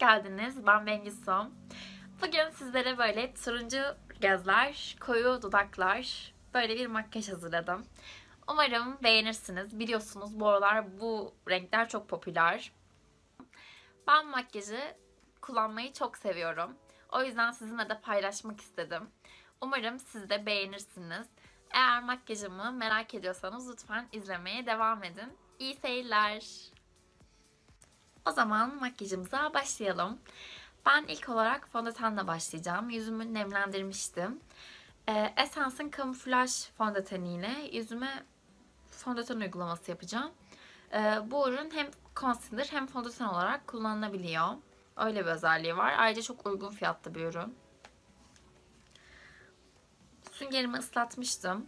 geldiniz. Ben Bengisu. Bugün sizlere böyle turuncu gözler, koyu dudaklar, böyle bir makyaj hazırladım. Umarım beğenirsiniz. Biliyorsunuz bu aralar bu renkler çok popüler. Ben makyajı kullanmayı çok seviyorum. O yüzden sizinle de paylaşmak istedim. Umarım siz de beğenirsiniz. Eğer makyajımı merak ediyorsanız lütfen izlemeye devam edin. İyi seyirler. O zaman makyajımıza başlayalım. Ben ilk olarak fondötenle başlayacağım. Yüzümü nemlendirmiştim. Ee, Essence'ın kamuflaj fondöteniyle yüzüme fondöten uygulaması yapacağım. Ee, bu ürün hem concealer hem fondöten olarak kullanılabiliyor. Öyle bir özelliği var. Ayrıca çok uygun fiyatlı bir ürün. Süngerimi ıslatmıştım.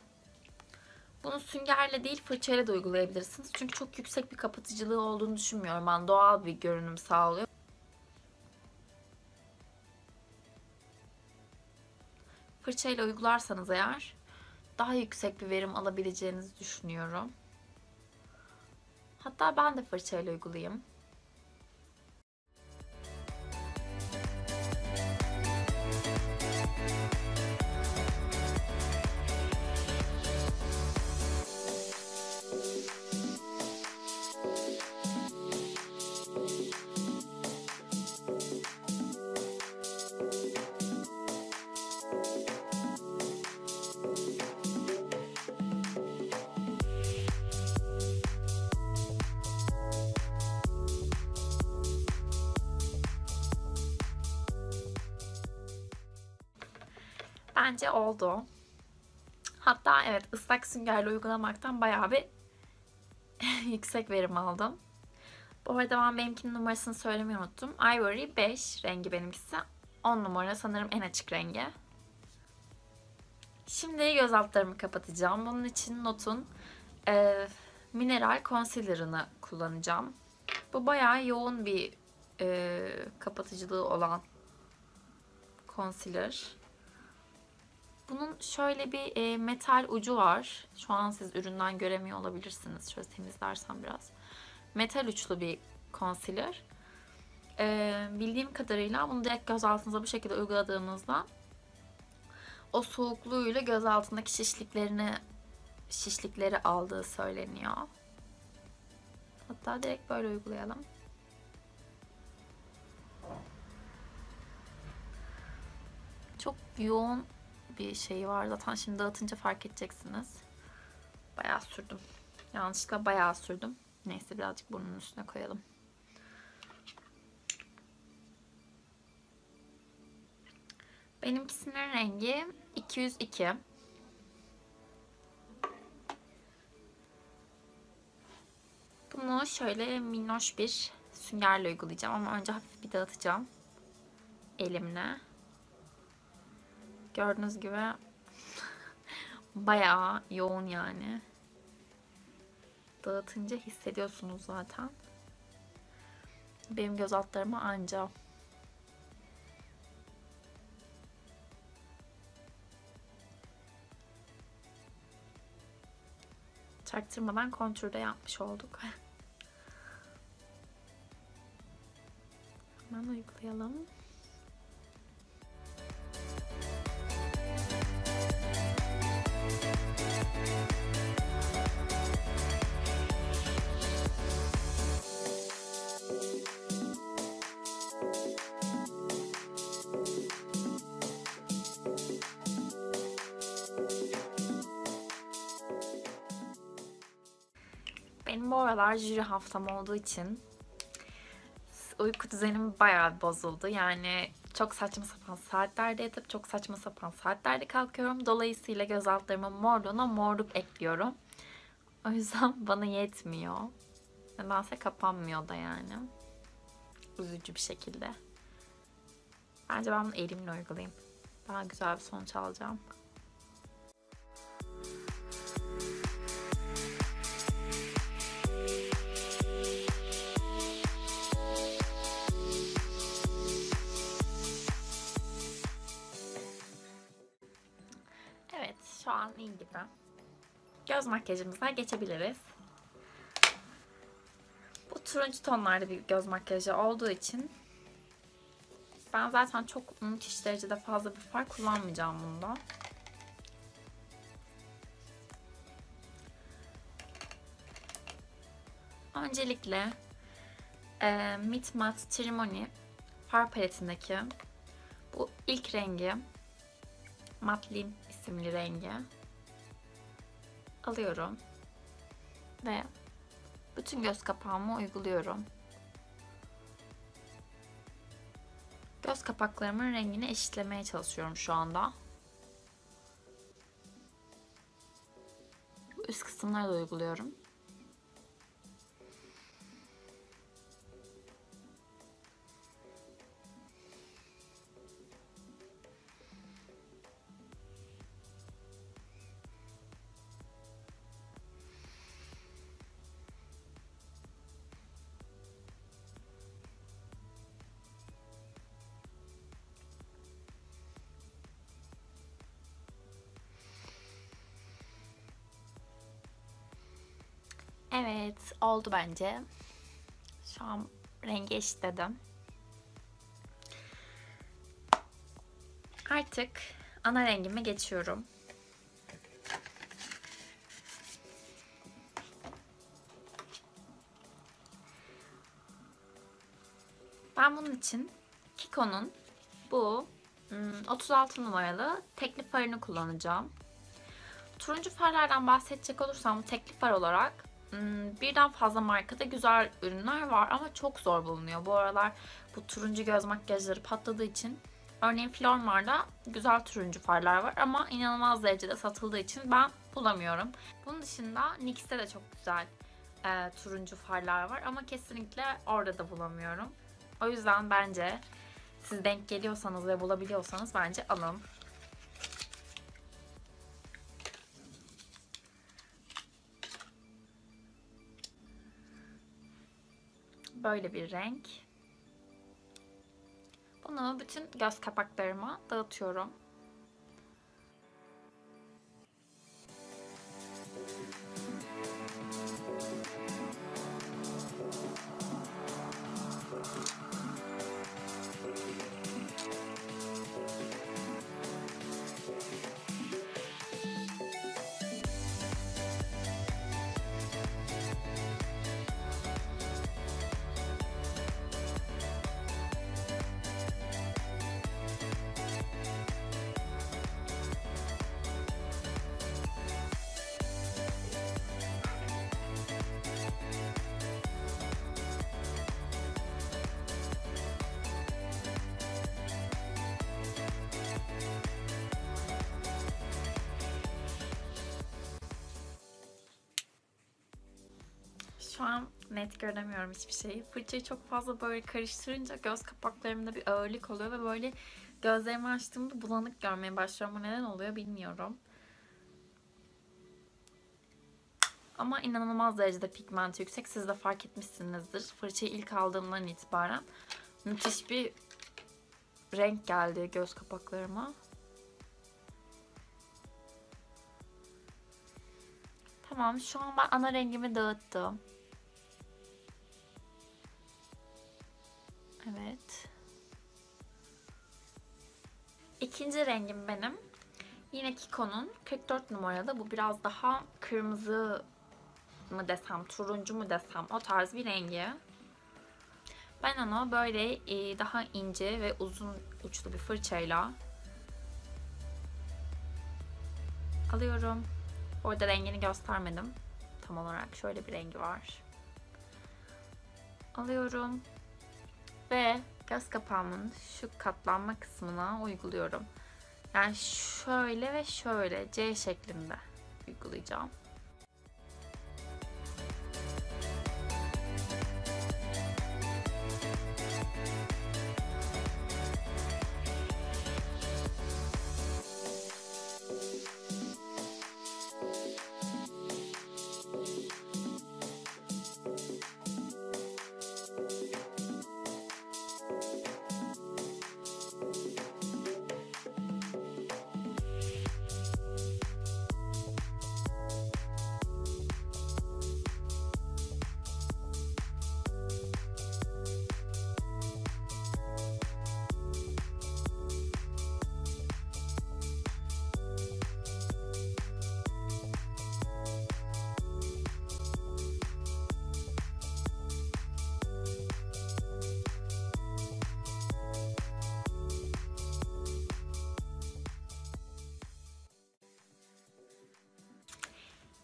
Bunu süngerle değil fırçayla da uygulayabilirsiniz. Çünkü çok yüksek bir kapatıcılığı olduğunu düşünmüyorum. Ben doğal bir görünüm sağlıyor. Fırçayla uygularsanız eğer daha yüksek bir verim alabileceğinizi düşünüyorum. Hatta ben de fırçayla uygulayayım. Bence oldu. Hatta evet ıslak süngerle uygulamaktan bayağı bir yüksek verim aldım. Bu arada ben benimkinin numarasını söylemeyi unuttum. Ivory 5 rengi benimkisi. 10 numara sanırım en açık rengi. Şimdi göz altlarımı kapatacağım. Bunun için Not'un e, mineral concealer'ını kullanacağım. Bu bayağı yoğun bir e, kapatıcılığı olan concealer. Bunun şöyle bir e, metal ucu var. Şu an siz üründen göremiyor olabilirsiniz. Şöyle temizlersem biraz. Metal uçlu bir concealer. E, bildiğim kadarıyla bunu direkt göz altınıza bu şekilde uyguladığınızda o soğukluğuyla göz altındaki şişliklerini şişlikleri aldığı söyleniyor. Hatta direkt böyle uygulayalım. Çok yoğun bir şey var. Zaten şimdi dağıtınca fark edeceksiniz. Bayağı sürdüm. Yanlışlıkla bayağı sürdüm. Neyse birazcık burnunun üstüne koyalım. Benimkisinin rengi 202. Bunu şöyle minnoş bir süngerle uygulayacağım ama önce hafif bir dağıtacağım elimle. Gördüğünüz gibi bayağı yoğun yani. Dağıtınca hissediyorsunuz zaten. Benim göz altlarıma anca. Çaktırmadan kontürde yapmış olduk. Hemen uygulayalım. Benim bu aralar jüri haftam olduğu için uyku düzenim bayağı bozuldu. Yani çok saçma sapan saatlerde yatıp çok saçma sapan saatlerde kalkıyorum. Dolayısıyla göz altlarımın morluğuna morluk ekliyorum. O yüzden bana yetmiyor. Nedense kapanmıyor da yani. Üzücü bir şekilde. Bence ben bunu elimle uygulayayım. Daha güzel bir sonuç alacağım. Gibi. Göz makyajımıza geçebiliriz. Bu turuncu tonlarda bir göz makyajı olduğu için Ben zaten çok müthiş derecede fazla bir far kullanmayacağım bunda. Öncelikle e, Meet Matte Ceremony far paletindeki bu ilk rengi Matlin isimli rengi alıyorum ve bütün göz kapağımı uyguluyorum. Göz kapaklarımın rengini eşitlemeye çalışıyorum şu anda. Üst kısımlara da uyguluyorum. Evet, oldu bence. Şu an rengi eşitledim. Artık ana rengime geçiyorum. Ben bunun için Kiko'nun bu 36 hmm, numaralı tekli farını kullanacağım. Turuncu farlardan bahsedecek olursam tekli far olarak birden fazla markada güzel ürünler var ama çok zor bulunuyor. Bu aralar bu turuncu göz makyajları patladığı için örneğin Flormar'da güzel turuncu farlar var ama inanılmaz derecede satıldığı için ben bulamıyorum. Bunun dışında NYX'te de çok güzel e, turuncu farlar var ama kesinlikle orada da bulamıyorum. O yüzden bence siz denk geliyorsanız ve bulabiliyorsanız bence alın. Böyle bir renk. Bunu bütün göz kapaklarıma dağıtıyorum. Şu an net göremiyorum hiçbir şeyi. Fırçayı çok fazla böyle karıştırınca göz kapaklarımda bir ağırlık oluyor ve böyle gözlerimi açtığımda bulanık görmeye başlıyorum. Neden oluyor bilmiyorum. Ama inanılmaz derecede pigment yüksek. Siz de fark etmişsinizdir. Fırçayı ilk aldığımdan itibaren müthiş bir renk geldi göz kapaklarıma. Tamam şu an ben ana rengimi dağıttım. Evet. İkinci rengim benim. Yine Kiko'nun 44 numaralı. Bu biraz daha kırmızı mı desem, turuncu mu desem o tarz bir rengi. Ben onu böyle e, daha ince ve uzun uçlu bir fırçayla alıyorum. Orada rengini göstermedim. Tam olarak şöyle bir rengi var. Alıyorum ve göz kapağımın şu katlanma kısmına uyguluyorum. Yani şöyle ve şöyle C şeklinde uygulayacağım.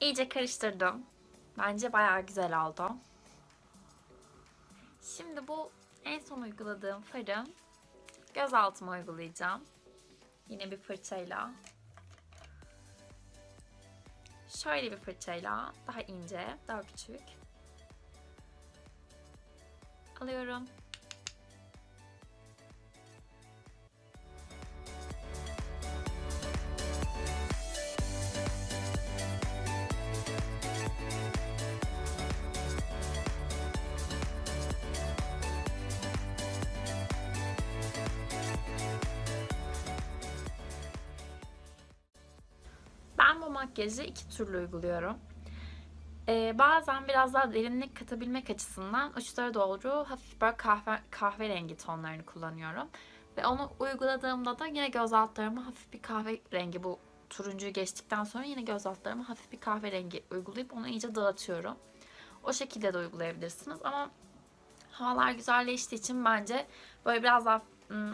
İyice karıştırdım. Bence bayağı güzel oldu. Şimdi bu en son uyguladığım farı göz altıma uygulayacağım. Yine bir fırçayla. Şöyle bir fırçayla daha ince, daha küçük. Alıyorum. Makyajı iki türlü uyguluyorum. Ee, bazen biraz daha derinlik katabilmek açısından uçlara doğru hafif böyle kahve, kahverengi tonlarını kullanıyorum. Ve onu uyguladığımda da yine göz altlarıma hafif bir kahverengi bu turuncuyu geçtikten sonra yine göz altlarıma hafif bir kahverengi uygulayıp onu iyice dağıtıyorum. O şekilde de uygulayabilirsiniz ama havalar güzelleştiği için bence böyle biraz daha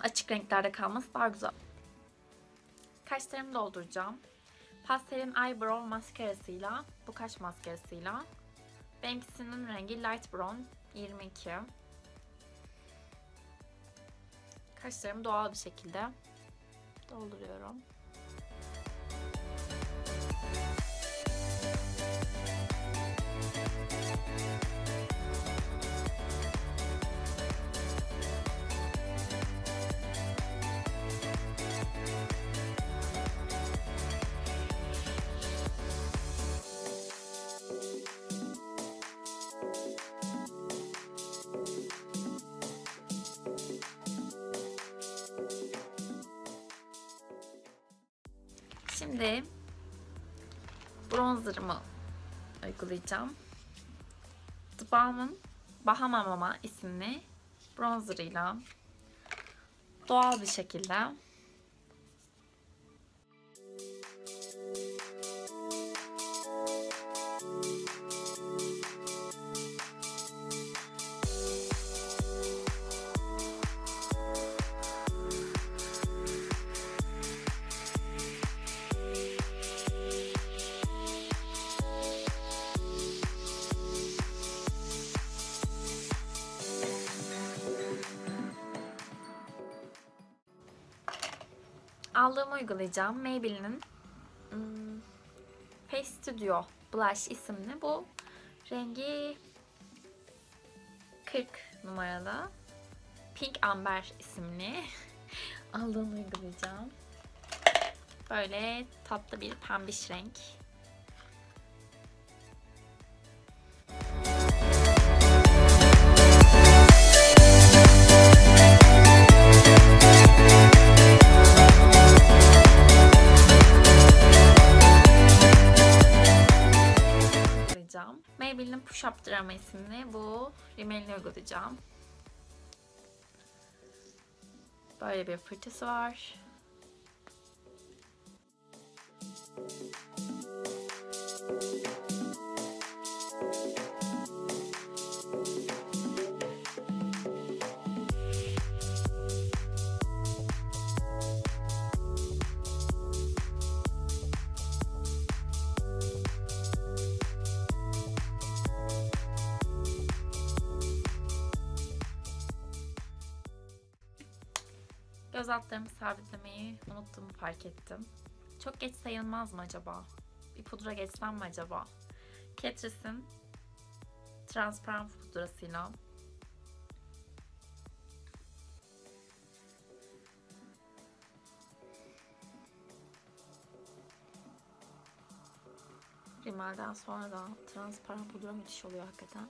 açık renklerde kalması daha güzel. Kaşlarımı dolduracağım. Pastelin Eyebrow maskarasıyla, bu kaş maskarasıyla. Benimkisinin rengi Light Brown 22. Kaşlarımı doğal bir şekilde dolduruyorum. Şimdi bronzerımı uygulayacağım. The Balm'ın Bahama Mama isimli bronzerıyla doğal bir şekilde aldığımı uygulayacağım. Maybelline'in hmm, Face Studio Blush isimli bu rengi 40 numaralı Pink Amber isimli aldığımı uygulayacağım. Böyle tatlı bir pembiş renk. Drama isimli bu rimelini uygulayacağım. Böyle bir fırçası var. Göz altlarımı sabitlemeyi unuttuğumu fark ettim. Çok geç sayılmaz mı acaba? Bir pudra geçsem mi acaba? Catrice'in transparan pudrasıyla Rimelden sonra da transparan pudra müthiş oluyor hakikaten.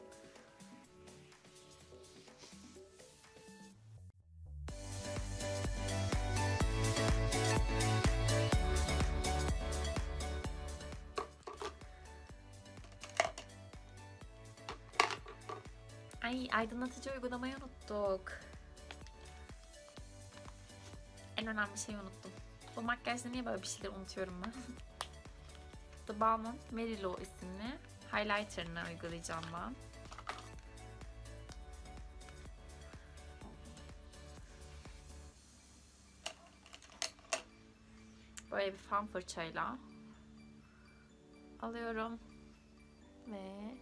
Aydınlatıcı uygulamayı unuttuk. En önemli şeyi unuttum. Bu makyajda niye böyle bir şeyler unutuyorum ben? The Balmain Mary Lou isimli highlighter'ını uygulayacağım ben. Böyle bir fan fırçayla alıyorum. Ve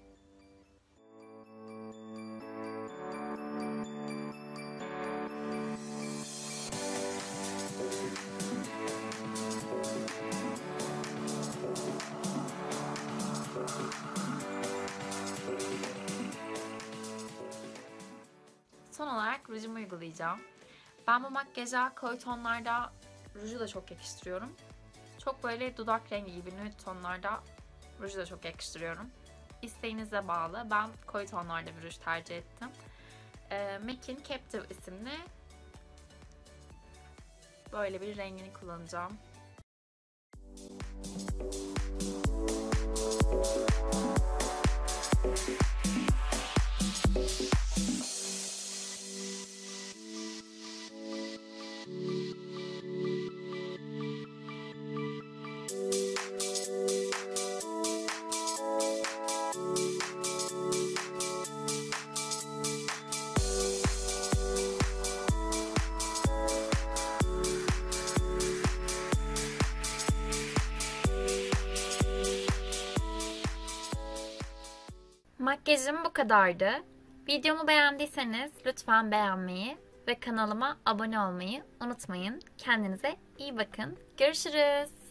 Ben bu makyaja koyu tonlarda ruju da çok yakıştırıyorum. Çok böyle dudak rengi gibi nude tonlarda ruju da çok yakıştırıyorum. İsteğinize bağlı. Ben koyu tonlarda bir ruj tercih ettim. Ee, MAC'in Captive isimli böyle bir rengini kullanacağım. Makyajım bu kadardı. Videomu beğendiyseniz lütfen beğenmeyi ve kanalıma abone olmayı unutmayın. Kendinize iyi bakın. Görüşürüz.